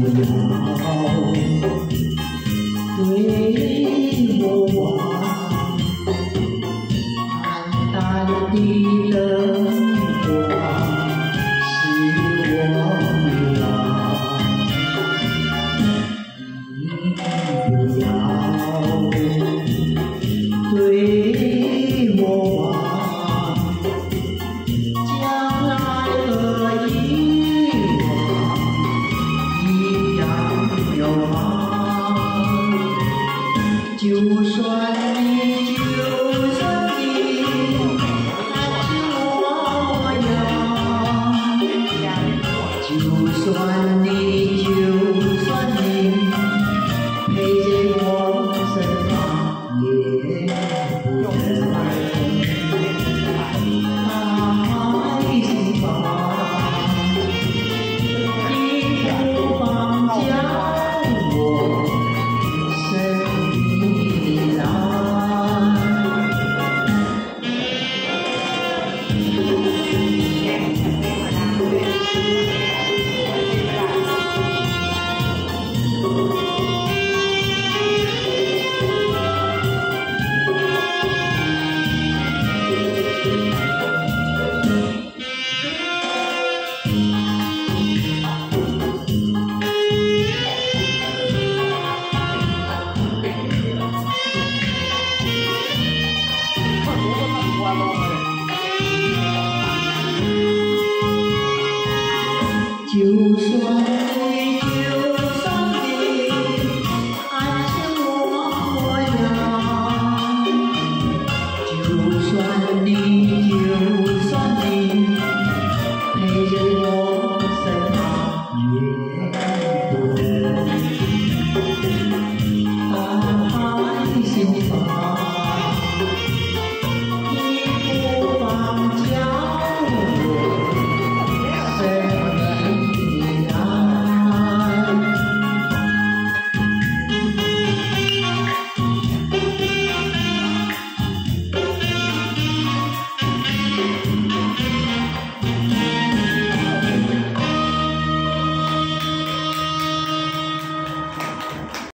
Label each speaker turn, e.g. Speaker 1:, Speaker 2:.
Speaker 1: 不要对我望，淡淡的灯光。如水就算。